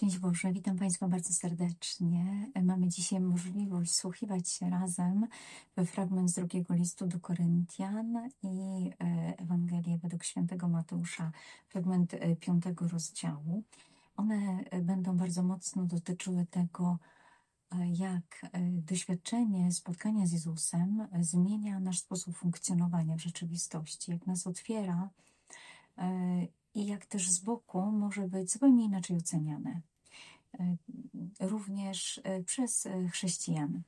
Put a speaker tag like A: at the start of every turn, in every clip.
A: Szczęść Boże, witam Państwa bardzo serdecznie. Mamy dzisiaj możliwość słuchiwać się razem we fragment z drugiego listu do Koryntian i e, Ewangelię według świętego Mateusza, fragment e, piątego rozdziału. One e, będą bardzo mocno dotyczyły tego, jak doświadczenie spotkania z Jezusem zmienia nasz sposób funkcjonowania w rzeczywistości, jak nas otwiera i jak też z boku może być zupełnie inaczej oceniane. E, również e, przez e, chrześcijan.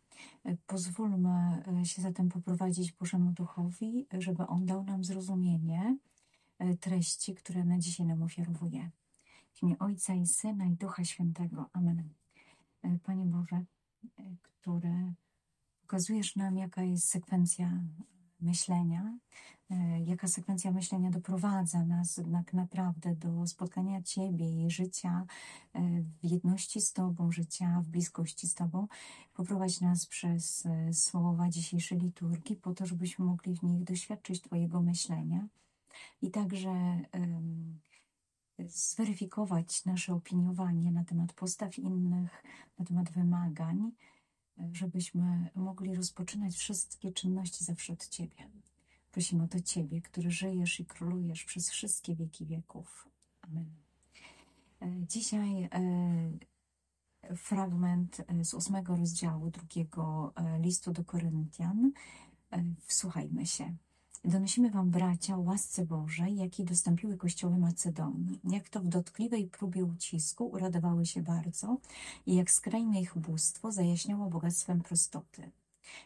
A: Pozwólmy się zatem poprowadzić Bożemu Duchowi, żeby On dał nam zrozumienie treści, które na dzisiaj nam ofiarowuje. W imię Ojca i Syna i Ducha Świętego. Amen. Panie Boże, które pokazujesz nam, jaka jest sekwencja myślenia, jaka sekwencja myślenia doprowadza nas tak naprawdę do spotkania Ciebie i życia e, w jedności z Tobą, życia w bliskości z Tobą. Poprowadź nas przez e, słowa dzisiejszej liturgii, po to, żebyśmy mogli w nich doświadczyć Twojego myślenia i także um, zweryfikować nasze opiniowanie na temat postaw innych, na temat wymagań żebyśmy mogli rozpoczynać wszystkie czynności zawsze od Ciebie. Prosimy o to Ciebie, który żyjesz i królujesz przez wszystkie wieki wieków. Amen. E, dzisiaj e, fragment e, z ósmego rozdziału drugiego listu do Koryntian. Wsłuchajmy się. Donosimy Wam, bracia, o łasce Bożej, jakiej dostąpiły kościoły Macedonii. Jak to w dotkliwej próbie ucisku uradowały się bardzo i jak skrajne ich bóstwo zajaśniało bogactwem prostoty.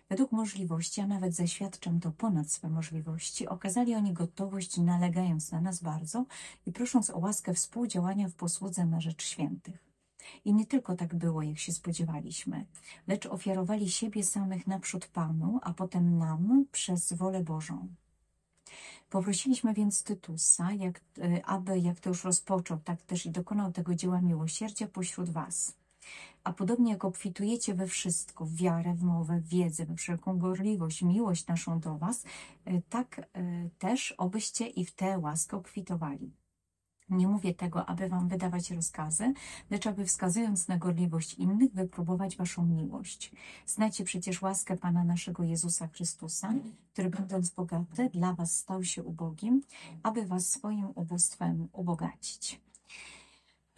A: Według możliwości, a nawet zaświadczam to ponad swe możliwości, okazali oni gotowość, nalegając na nas bardzo i prosząc o łaskę współdziałania w posłudze na rzecz świętych. I nie tylko tak było, jak się spodziewaliśmy, lecz ofiarowali siebie samych naprzód Panu, a potem nam przez wolę Bożą. Poprosiliśmy więc Tytusa, jak, e, aby, jak to już rozpoczął, tak też i dokonał tego dzieła miłosierdzia pośród Was. A podobnie jak obfitujecie we wszystko, w wiarę, w mowę, w wiedzę, we wszelką gorliwość, miłość naszą do Was, e, tak e, też obyście i w tę łaskę obfitowali. Nie mówię tego, aby wam wydawać rozkazy, lecz aby wskazując na gorliwość innych, wypróbować waszą miłość. Znacie przecież łaskę Pana naszego Jezusa Chrystusa, który będąc bogaty, dla was stał się ubogim, aby was swoim ubóstwem ubogacić.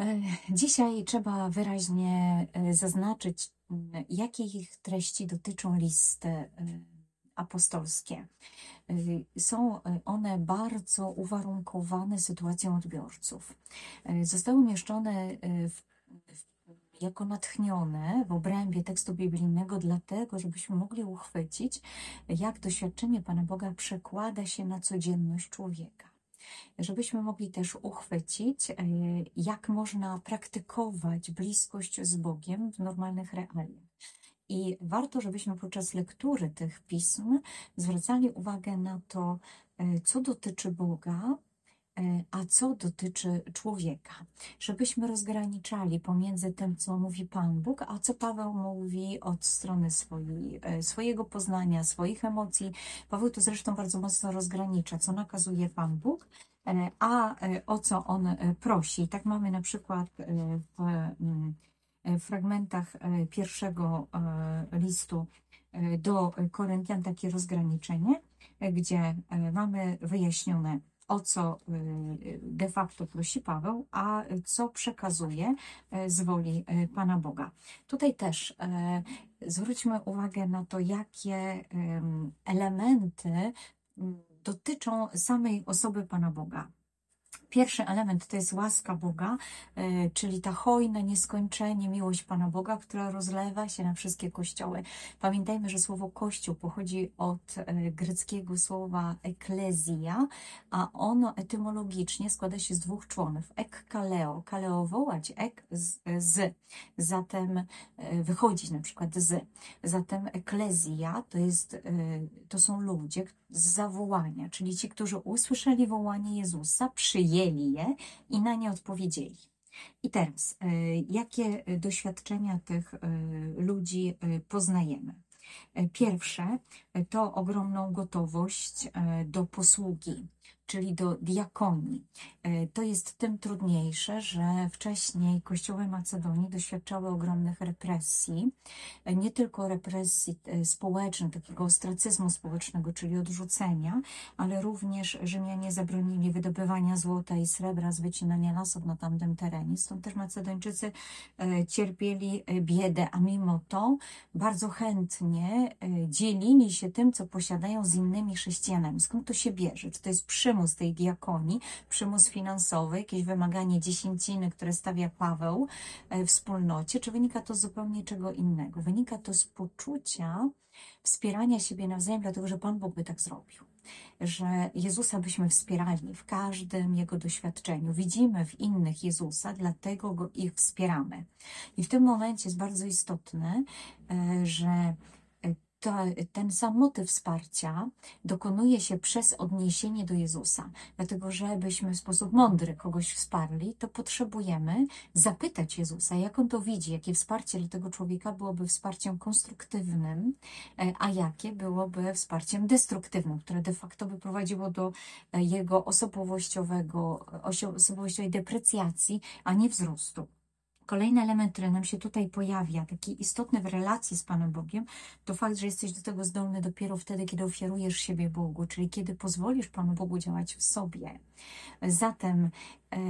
A: E, dzisiaj trzeba wyraźnie e, zaznaczyć, jakich treści dotyczą listy e, apostolskie. Są one bardzo uwarunkowane sytuacją odbiorców. Zostały umieszczone w, jako natchnione w obrębie tekstu biblijnego, dlatego, żebyśmy mogli uchwycić, jak doświadczenie Pana Boga przekłada się na codzienność człowieka. Żebyśmy mogli też uchwycić, jak można praktykować bliskość z Bogiem w normalnych realiach. I warto, żebyśmy podczas lektury tych pism zwracali uwagę na to, e, co dotyczy Boga, e, a co dotyczy człowieka. Żebyśmy rozgraniczali pomiędzy tym, co mówi Pan Bóg, a co Paweł mówi od strony swojej, e, swojego poznania, swoich emocji. Paweł to zresztą bardzo mocno rozgranicza, co nakazuje Pan Bóg, a o co on prosi. Tak mamy na przykład w mm, fragmentach e, pierwszego e, listu e, do Koryntian takie rozgraniczenie, gdzie mamy wyjaśnione, o co de facto prosi Paweł, a co przekazuje z woli Pana Boga. Tutaj też zwróćmy uwagę na to, jakie elementy dotyczą samej osoby Pana Boga. Pierwszy element to jest łaska Boga, e, czyli ta hojna, nieskończenie miłość Pana Boga, która rozlewa się na wszystkie kościoły. Pamiętajmy, że słowo kościół pochodzi od e, greckiego słowa eklezja, a ono etymologicznie składa się z dwóch członów. Ek kaleo, kaleo wołać, ek z, z. Zatem e, wychodzić na przykład z. Zatem eklezja to, jest, to są ludzie z zawołania, czyli ci, którzy usłyszeli wołanie Jezusa, przyjęli przyjęli je i na nie odpowiedzieli. I teraz, e, jakie doświadczenia tych e, ludzi poznajemy? Pierwsze to ogromną gotowość do posługi. Czyli do diakonii. E, to jest tym trudniejsze, że wcześniej kościoły Macedonii doświadczały ogromnych represji, e, nie tylko represji e, społecznych, takiego ostracyzmu społecznego, czyli odrzucenia, ale również Rzymianie zabronili wydobywania złota i srebra z wycinania lasów na tamtym terenie. Stąd też Macedończycy cierpieli biedę, a mimo to bardzo chętnie dzielili się tym, co posiadają z innymi chrześcijanami. Skąd to się bierze? Czy to jest przymus tej diakonii, przymus finansowy, jakieś wymaganie dziesięciny, które stawia Paweł e, wspólnocie, czy wynika to z zupełnie czego innego? Wynika to z poczucia wspierania siebie nawzajem, dlatego że Pan Bóg by tak zrobił że Jezusa byśmy wspierali w każdym Jego doświadczeniu. Widzimy w innych Jezusa, dlatego go ich wspieramy. I w tym momencie jest bardzo istotne, e, że to, ten sam motyw wsparcia dokonuje się przez odniesienie do Jezusa. Dlatego, żebyśmy w sposób mądry kogoś wsparli, to potrzebujemy zapytać Jezusa, jak on to widzi, jakie wsparcie dla tego człowieka byłoby wsparciem konstruktywnym, e, a jakie byłoby wsparciem destruktywnym, które de facto by prowadziło do e, jego osobowościowego, osobowościowej deprecjacji, a nie wzrostu. Kolejny element, który nam się tutaj pojawia, taki istotny w relacji z Panem Bogiem, to fakt, że jesteś do tego zdolny dopiero wtedy, kiedy ofiarujesz siebie Bogu, czyli kiedy pozwolisz Panu Bogu działać w sobie. Zatem e,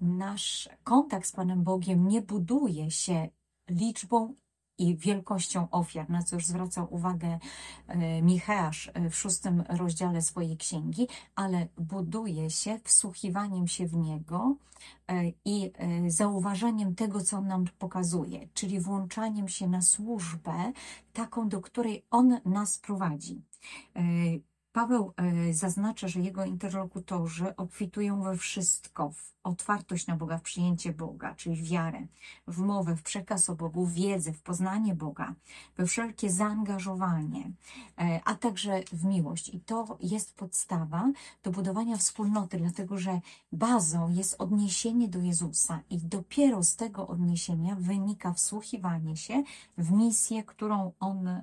A: nasz kontakt z Panem Bogiem nie buduje się liczbą i wielkością ofiar, na co już zwracał uwagę e, Micheasz e, w szóstym rozdziale swojej księgi, ale buduje się wsłuchiwaniem się w Niego e, i zauważaniem tego, co On nam pokazuje, czyli włączaniem się na służbę, taką, do której On nas prowadzi. Paweł zaznacza, że jego interlokutorzy obfitują we wszystko, w otwartość na Boga, w przyjęcie Boga, czyli w wiarę, w mowę, w przekaz o Bogu, w wiedzę, w poznanie Boga, we wszelkie zaangażowanie, e, a także w miłość. I to jest podstawa do budowania wspólnoty, dlatego że bazą jest odniesienie do Jezusa i dopiero z tego odniesienia wynika wsłuchiwanie się w misję, którą On,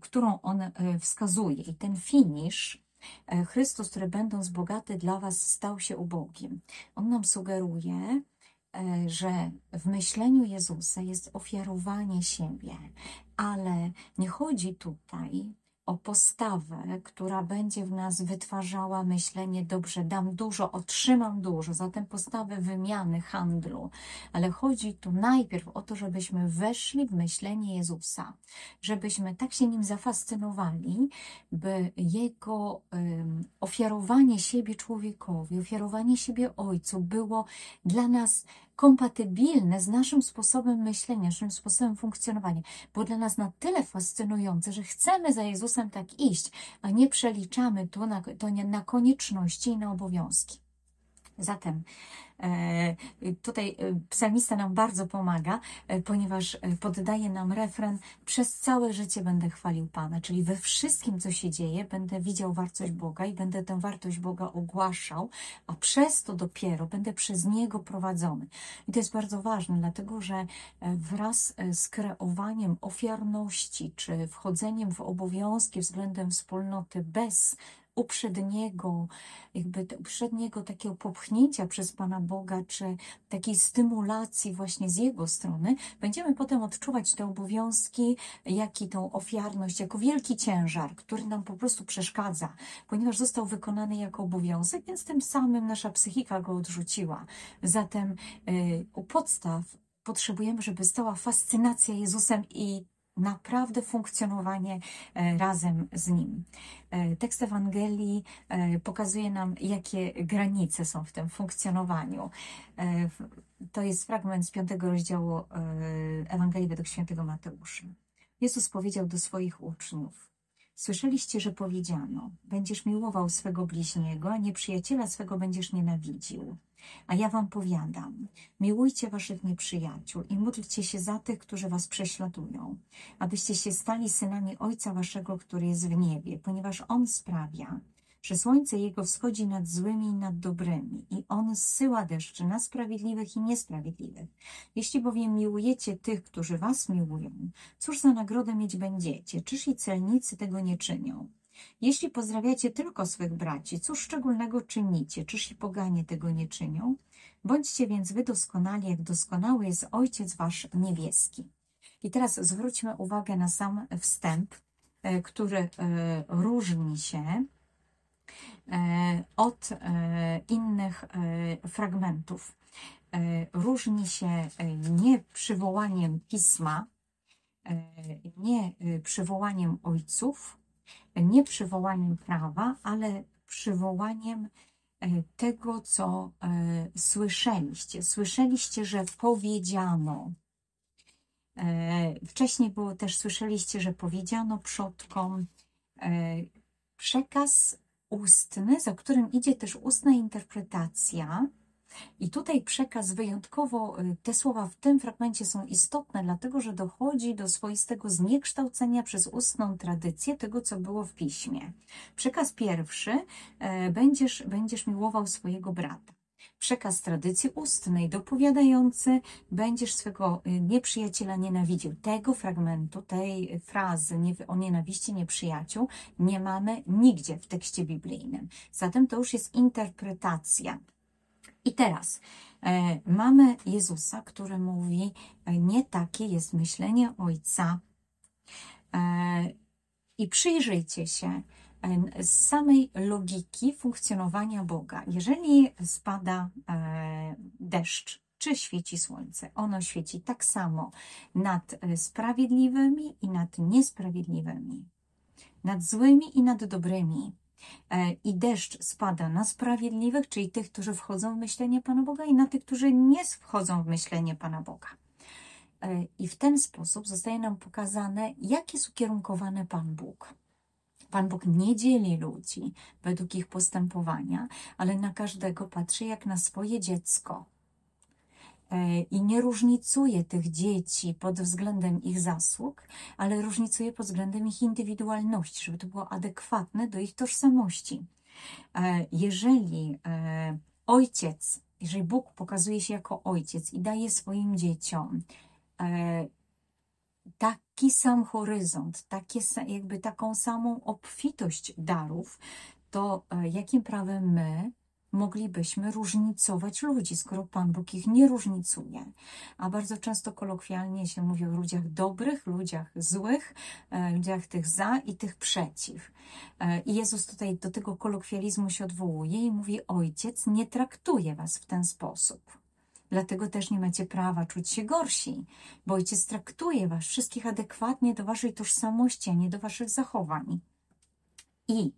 A: którą on e, wskazuje. I ten finisz E, Chrystus, który będąc bogaty dla Was, stał się ubogim. On nam sugeruje, e, że w myśleniu Jezusa jest ofiarowanie siebie, ale nie chodzi tutaj o postawę, która będzie w nas wytwarzała myślenie, dobrze, dam dużo, otrzymam dużo, zatem postawę wymiany, handlu. Ale chodzi tu najpierw o to, żebyśmy weszli w myślenie Jezusa, żebyśmy tak się nim zafascynowali, by Jego um, ofiarowanie siebie człowiekowi, ofiarowanie siebie Ojcu było dla nas kompatybilne z naszym sposobem myślenia, naszym sposobem funkcjonowania. Było dla nas na tyle fascynujące, że chcemy za Jezusem tak iść, a nie przeliczamy to na, to na konieczności i na obowiązki. Zatem E, tutaj e, psalmista nam bardzo pomaga, e, ponieważ poddaje nam refren Przez całe życie będę chwalił Pana, czyli we wszystkim, co się dzieje, będę widział wartość Boga i będę tę wartość Boga ogłaszał, a przez to dopiero będę przez Niego prowadzony. I to jest bardzo ważne, dlatego że wraz z kreowaniem ofiarności, czy wchodzeniem w obowiązki względem wspólnoty bez uprzedniego, jakby uprzedniego takiego popchnięcia przez Pana Boga, czy takiej stymulacji właśnie z Jego strony, będziemy potem odczuwać te obowiązki, jak i tą ofiarność, jako wielki ciężar, który nam po prostu przeszkadza, ponieważ został wykonany jako obowiązek, więc tym samym nasza psychika go odrzuciła. Zatem yy, u podstaw potrzebujemy, żeby stała fascynacja Jezusem i naprawdę funkcjonowanie e, razem z Nim. E, tekst Ewangelii e, pokazuje nam, jakie granice są w tym funkcjonowaniu. To jest fragment z piątego rozdziału Ewangelii według świętego Mateusza. Jezus powiedział do swoich uczniów: Słyszeliście, że powiedziano: Będziesz miłował swego bliźniego, a nieprzyjaciela swego będziesz nienawidził. A ja wam powiadam, miłujcie waszych nieprzyjaciół i módlcie się za tych, którzy was prześladują, abyście się stali synami Ojca waszego, który jest w niebie, ponieważ On sprawia, że słońce Jego wschodzi nad złymi i nad dobrymi i On zsyła deszczy na sprawiedliwych i niesprawiedliwych. Jeśli bowiem miłujecie tych, którzy was miłują, cóż za nagrodę mieć będziecie? Czyż i celnicy tego nie czynią? Jeśli pozdrawiacie tylko swych braci, cóż szczególnego czynicie? Czyż i poganie tego nie czynią? Bądźcie więc wy doskonali, jak doskonały jest Ojciec Wasz niebieski. I teraz zwróćmy uwagę na sam wstęp, e, który e, różni się e, od innych fragmentów. Różni się nie przywołaniem pisma, nie przywołaniem ojców, nie przywołaniem prawa, ale przywołaniem tego, co słyszeliście. Słyszeliście, że powiedziano, E, wcześniej było też, słyszeliście, że powiedziano przodkom e, przekaz ustny, za którym idzie też ustna interpretacja. I tutaj przekaz wyjątkowo, e, te słowa w tym fragmencie są istotne, dlatego że dochodzi do swoistego zniekształcenia przez ustną tradycję tego, co było w piśmie. Przekaz pierwszy, będziesz, będziesz miłował swojego brata przekaz tradycji ustnej, dopowiadający, będziesz swego y, nieprzyjaciela nienawidził. Tego fragmentu, tej frazy o nienawiści nieprzyjaciół nie mamy nigdzie w tekście biblijnym. Zatem to już jest interpretacja. I teraz e, mamy Jezusa, który mówi, e, nie takie jest myślenie Ojca. E, I przyjrzyjcie się, z samej logiki funkcjonowania Boga. Jeżeli spada deszcz, czy świeci słońce, ono świeci tak samo nad sprawiedliwymi i nad niesprawiedliwymi, nad złymi i nad dobrymi. E, I deszcz spada na sprawiedliwych, czyli tych, którzy wchodzą w myślenie Pana Boga, i na tych, którzy nie wchodzą w myślenie Pana Boga. I w ten sposób zostaje nam pokazane, jak jest ukierunkowany Pan Bóg. Pan Bóg nie dzieli ludzi według ich postępowania, ale na każdego patrzy jak na swoje dziecko. E, I nie różnicuje tych dzieci pod względem ich zasług, ale różnicuje pod względem ich indywidualności, żeby to było adekwatne do ich tożsamości. E, jeżeli e, ojciec, jeżeli Bóg pokazuje się jako ojciec i daje swoim dzieciom taki sam horyzont, takie, jakby taką samą obfitość darów, to jakim prawem my moglibyśmy różnicować ludzi, skoro Pan Bóg ich nie różnicuje. A bardzo często kolokwialnie się mówi o ludziach dobrych, ludziach złych, e, ludziach tych za i tych przeciw. E, I Jezus tutaj do tego kolokwializmu się odwołuje i mówi: Ojciec nie traktuje was w ten sposób. Dlatego też nie macie prawa czuć się gorsi, bo ojciec traktuje was wszystkich adekwatnie do waszej tożsamości, a nie do waszych zachowań. I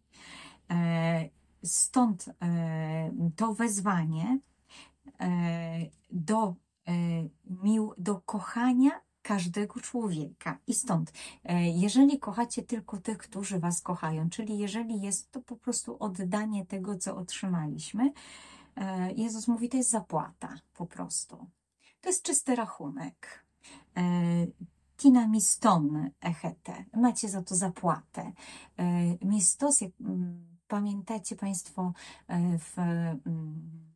A: e, stąd e, to wezwanie e, do, e, do kochania każdego człowieka. I stąd, jeżeli kochacie tylko tych, którzy was kochają, czyli jeżeli jest to po prostu oddanie tego, co otrzymaliśmy, Jezus mówi, to jest zapłata po prostu. To jest czysty rachunek. Tina miston echete. Macie za to zapłatę. Mistos, mm, pamiętacie Państwo w mm,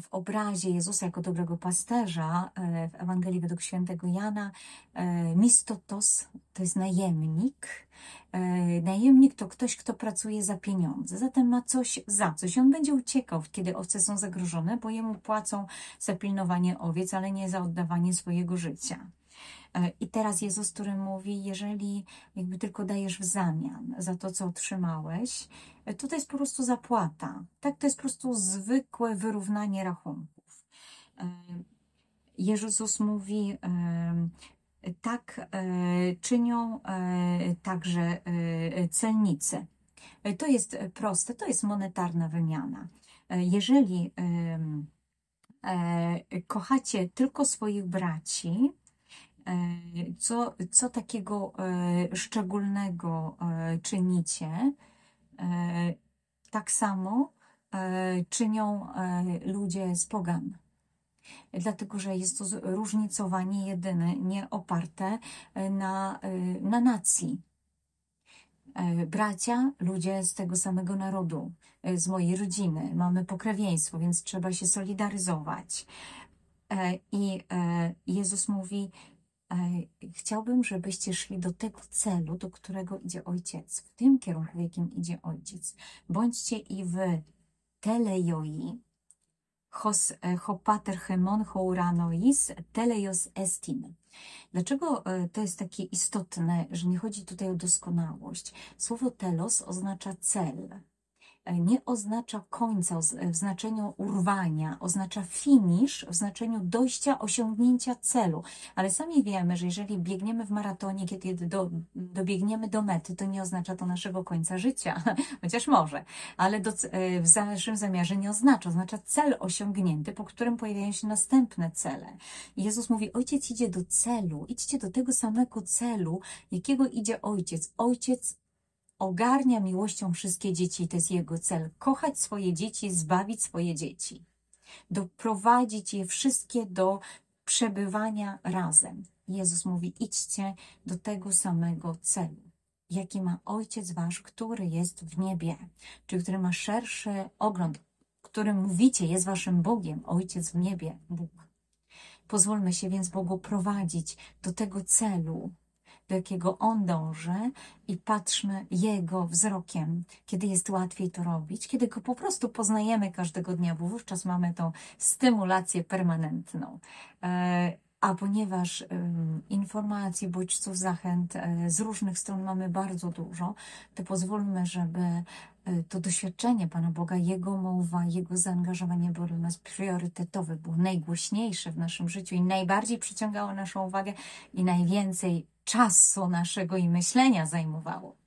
A: w obrazie Jezusa jako dobrego pasterza e, w Ewangelii według świętego Jana e, mistotos to jest najemnik. E, najemnik to ktoś, kto pracuje za pieniądze, zatem ma coś za coś. On będzie uciekał, kiedy owce są zagrożone, bo jemu płacą za pilnowanie owiec, ale nie za oddawanie swojego życia. I teraz Jezus, który mówi, jeżeli jakby tylko dajesz w zamian za to, co otrzymałeś, to to jest po prostu zapłata. Tak, to jest po prostu zwykłe wyrównanie rachunków. Jezus mówi, tak czynią także celnicy. To jest proste, to jest monetarna wymiana. Jeżeli kochacie tylko swoich braci, E, co, co takiego e, szczególnego e, czynicie? Tak samo czynią ludzie z pogan. Dlatego, że jest to różnicowanie jedyne, nie oparte na, na nacji. Bracia, ludzie z tego samego narodu, z mojej rodziny, mamy pokrewieństwo, więc trzeba się solidaryzować. I Jezus mówi: chciałbym, żebyście szli do tego celu, do którego idzie Ojciec, w tym kierunku, w jakim idzie Ojciec. Bądźcie i wy telejoi, hos, e, hopater hemon houranois, teleios estin. Dlaczego e, to jest takie istotne, że nie chodzi tutaj o doskonałość? Słowo telos oznacza cel, E, nie oznacza końca w znaczeniu urwania, oznacza finish w znaczeniu dojścia, osiągnięcia celu. Ale sami wiemy, że jeżeli biegniemy w maratonie, kiedy do, dobiegniemy do mety, to nie oznacza to naszego końca życia, chociaż może, ale do, e, w naszym zamiarze nie oznacza, oznacza cel osiągnięty, po którym pojawiają się następne cele. Jezus mówi, ojciec idzie do celu, idźcie do tego samego celu, jakiego idzie ojciec. Ojciec ogarnia miłością wszystkie dzieci, to jest jego cel. Kochać swoje dzieci, zbawić swoje dzieci. Doprowadzić je wszystkie do przebywania razem. Jezus mówi, idźcie do tego samego celu, jaki ma Ojciec Wasz, który jest w niebie, czyli który ma szerszy ogląd, którym mówicie, jest Waszym Bogiem, Ojciec w niebie, Bóg. Pozwólmy się więc Bogu prowadzić do tego celu, do jakiego On dąży i patrzmy Jego wzrokiem, kiedy jest łatwiej to robić, kiedy Go po prostu poznajemy każdego dnia, bo wówczas mamy tą stymulację permanentną. E, a ponieważ informacji, bodźców, zachęt e, z różnych stron mamy bardzo dużo, to pozwólmy, żeby e, to doświadczenie Pana Boga, Jego mowa, Jego zaangażowanie było dla nas priorytetowe, było najgłośniejsze w naszym życiu i najbardziej przyciągało naszą uwagę i najwięcej czasu naszego i myślenia zajmowało.